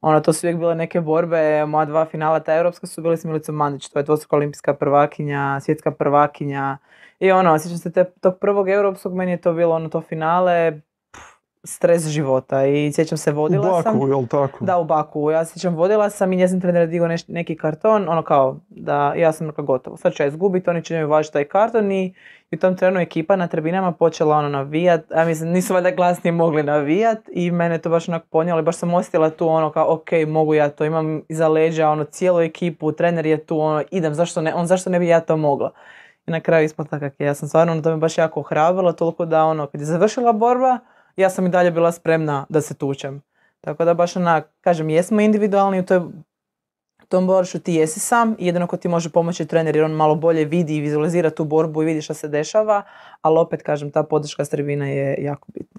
ono, to su uvijek bile neke borbe, moja dva finala, ta europska su bili s Milicom Mandić, to je dvostruka olimpijska prvakinja, svjetska prvakinja. I ono, sjećam se te, tog prvog europskog, meni je to bilo ono to finale, stres života i sjećam se vodila u Baku, sam. jel tako? Da, u Baku. Ja sjećam, vodila sam i njezin trener je digao neki karton, ono kao, da ja sam rekla gotovo, sad ću ja izgubiti, oni će mi važiti taj karton i, u tom trenu ekipa na tribinama počela ono navijat, ja mislim nisu valjda glasnije mogli navijat i mene to baš onako ponijelo, baš sam osjetila tu ono kao ok, mogu ja to, imam iza leđa ono cijelu ekipu, trener je tu, ono idem, zašto ne, on zašto ne bi ja to mogla. I na kraju ispod tako ja sam stvarno, ono, to me baš jako ohrabrilo, toliko da ono, kad je završila borba, ja sam i dalje bila spremna da se tučem. Tako da baš onak, kažem, jesmo individualni u toj tom boršu ti jesi sam i jedino ko ti može pomoći trener jer on malo bolje vidi i vizualizira tu borbu i vidi što se dešava, ali opet kažem ta podrška s je jako bitna.